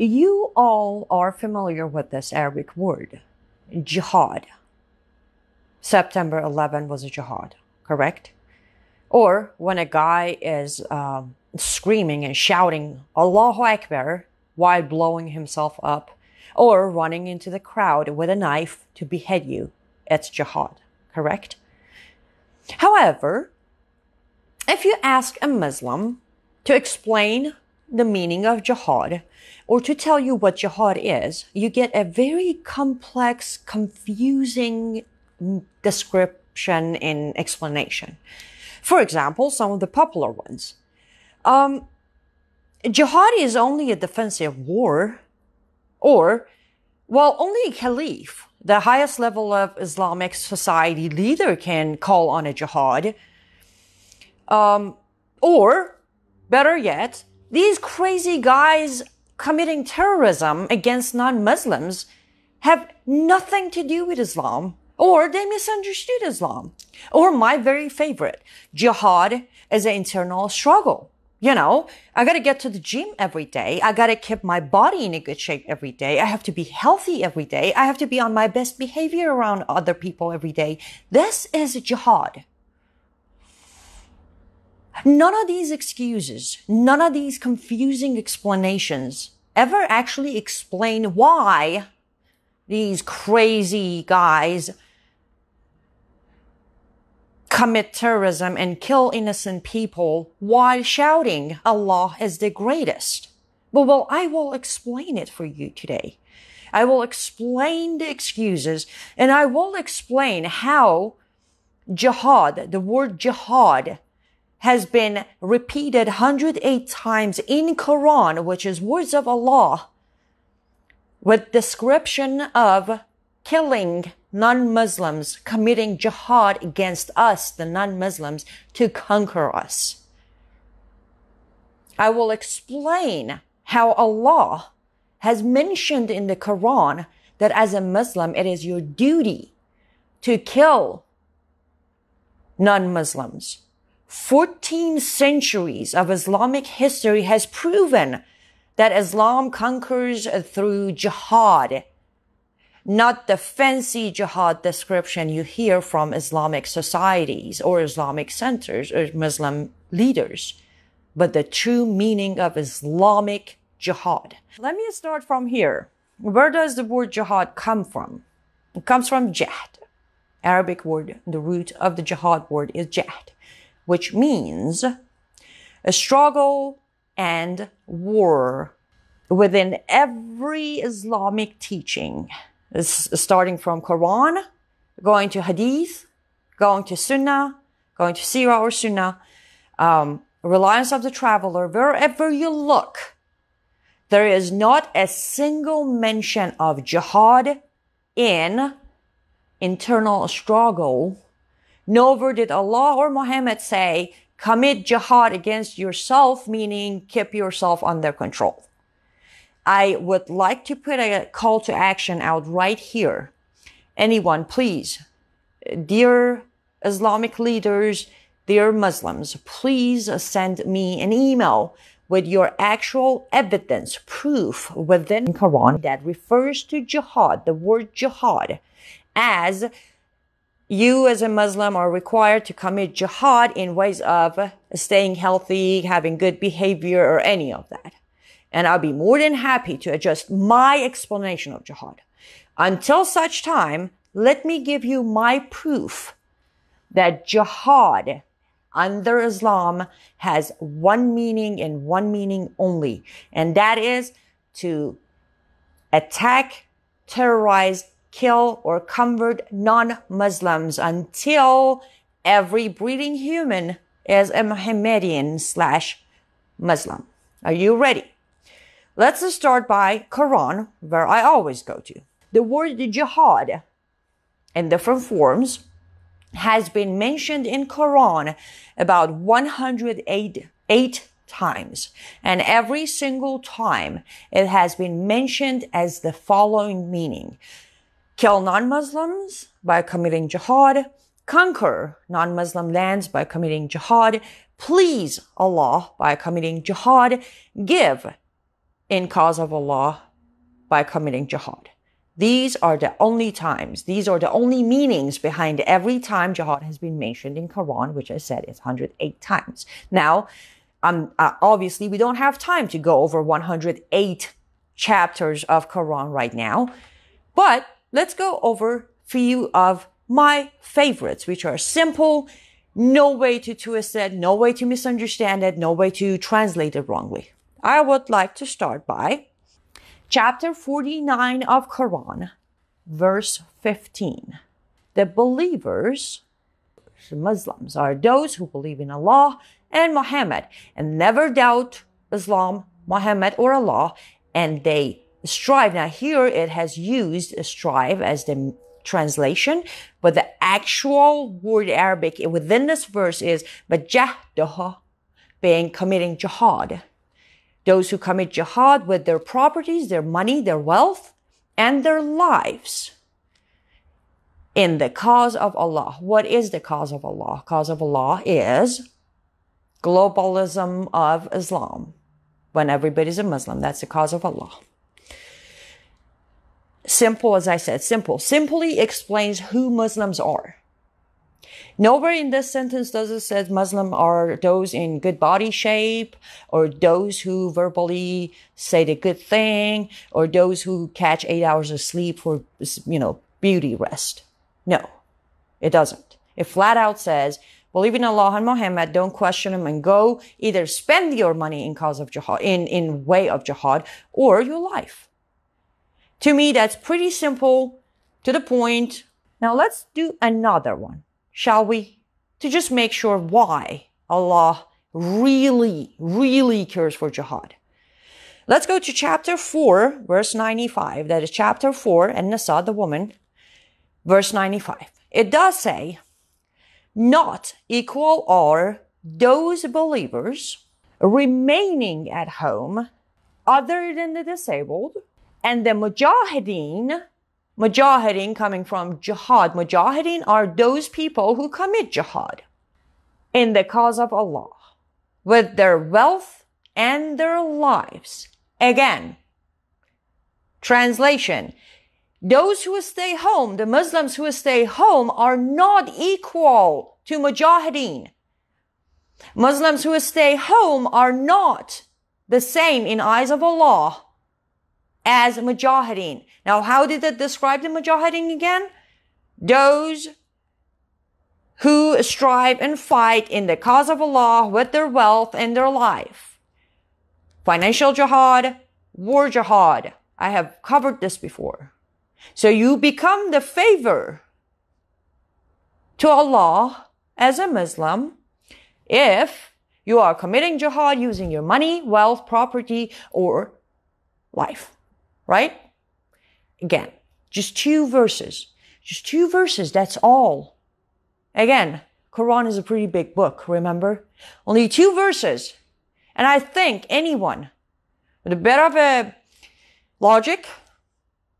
You all are familiar with this Arabic word, jihad. September 11 was a jihad, correct? Or when a guy is um, screaming and shouting Allahu Akbar while blowing himself up, or running into the crowd with a knife to behead you, it's jihad, correct? However, if you ask a Muslim to explain the meaning of jihad or to tell you what jihad is, you get a very complex, confusing description and explanation. For example, some of the popular ones. Um, jihad is only a defensive war, or, well, only a caliph, the highest level of Islamic society leader can call on a jihad. Um, or, better yet, these crazy guys committing terrorism against non-Muslims have nothing to do with Islam or they misunderstood Islam. Or my very favorite, jihad is an internal struggle. You know, I gotta get to the gym every day. I gotta keep my body in a good shape every day. I have to be healthy every day. I have to be on my best behavior around other people every day. This is jihad. None of these excuses, none of these confusing explanations ever actually explain why these crazy guys commit terrorism and kill innocent people while shouting Allah is the greatest. But well, I will explain it for you today. I will explain the excuses and I will explain how jihad, the word jihad, has been repeated 108 times in Quran, which is words of Allah, with description of killing non-Muslims committing jihad against us, the non-Muslims, to conquer us. I will explain how Allah has mentioned in the Quran that as a Muslim, it is your duty to kill non-Muslims. 14 centuries of Islamic history has proven that Islam conquers through jihad not the fancy jihad description you hear from Islamic societies or Islamic centers or Muslim leaders, but the true meaning of Islamic jihad. Let me start from here. Where does the word jihad come from? It comes from jahd. Arabic word, the root of the jihad word is jahd, which means a struggle and war within every Islamic teaching starting from Quran, going to Hadith, going to Sunnah, going to Sirah or Sunnah, um, reliance of the traveler, wherever you look, there is not a single mention of jihad in internal struggle. Nor did Allah or Muhammad say, commit jihad against yourself, meaning keep yourself under control. I would like to put a call to action out right here. Anyone, please, dear Islamic leaders, dear Muslims, please send me an email with your actual evidence, proof within Quran that refers to jihad, the word jihad, as you as a Muslim are required to commit jihad in ways of staying healthy, having good behavior, or any of that and I'll be more than happy to adjust my explanation of jihad. Until such time, let me give you my proof that jihad under Islam has one meaning and one meaning only, and that is to attack, terrorize, kill, or convert non-Muslims until every breathing human is a Mohammedan slash Muslim. Are you ready? Let's start by Quran, where I always go to. The word jihad in different forms has been mentioned in Quran about 108 eight times. And every single time it has been mentioned as the following meaning. Kill non-Muslims by committing jihad, conquer non-Muslim lands by committing jihad, please Allah by committing jihad, give in cause of Allah by committing jihad. These are the only times, these are the only meanings behind every time jihad has been mentioned in Quran, which I said is 108 times. Now, um, uh, obviously we don't have time to go over 108 chapters of Quran right now, but let's go over few of my favorites, which are simple, no way to twist it, no way to misunderstand it, no way to translate it wrongly. I would like to start by chapter 49 of Quran, verse 15. The believers, Muslims, are those who believe in Allah and Muhammad and never doubt Islam, Muhammad, or Allah, and they strive. Now here it has used strive as the translation, but the actual word Arabic within this verse is bajahdaha, being committing jihad. Those who commit jihad with their properties, their money, their wealth, and their lives in the cause of Allah. What is the cause of Allah? Cause of Allah is globalism of Islam. When everybody's a Muslim, that's the cause of Allah. Simple, as I said, simple. Simply explains who Muslims are. Nowhere in this sentence does it say Muslim are those in good body shape or those who verbally say the good thing or those who catch eight hours of sleep for, you know, beauty rest. No, it doesn't. It flat out says, believe in Allah and Muhammad, don't question him and go either spend your money in cause of jihad, in, in way of jihad or your life. To me, that's pretty simple, to the point. Now let's do another one shall we? To just make sure why Allah really, really cares for jihad. Let's go to chapter 4, verse 95. That is chapter 4, an-Nisa, the woman, verse 95. It does say, not equal are those believers remaining at home other than the disabled and the mujahideen Mujahideen coming from jihad. Mujahideen are those people who commit jihad in the cause of Allah with their wealth and their lives. Again, translation. Those who stay home, the Muslims who stay home are not equal to Mujahideen. Muslims who stay home are not the same in eyes of Allah as mujahideen. Now, how did it describe the mujahideen again? Those who strive and fight in the cause of Allah with their wealth and their life. Financial jihad, war jihad. I have covered this before. So you become the favor to Allah as a Muslim if you are committing jihad using your money, wealth, property, or life right? Again, just two verses. Just two verses, that's all. Again, Quran is a pretty big book, remember? Only two verses. And I think anyone with a bit of a logic,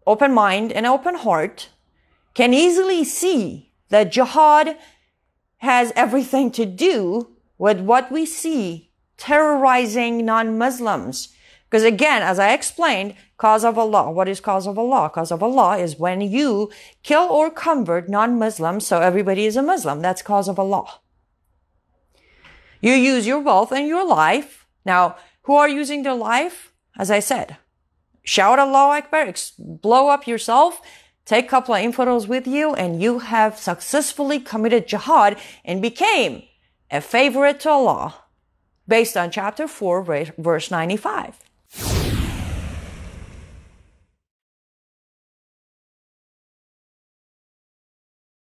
open mind, and open heart can easily see that jihad has everything to do with what we see terrorizing non-Muslims because again, as I explained, cause of Allah. What is cause of Allah? Cause of Allah is when you kill or convert non-Muslims so everybody is a Muslim. That's cause of Allah. You use your wealth and your life. Now, who are using their life? As I said, shout Allah Akbar, blow up yourself, take a couple of infidels with you, and you have successfully committed jihad and became a favorite to Allah based on chapter 4, verse 95.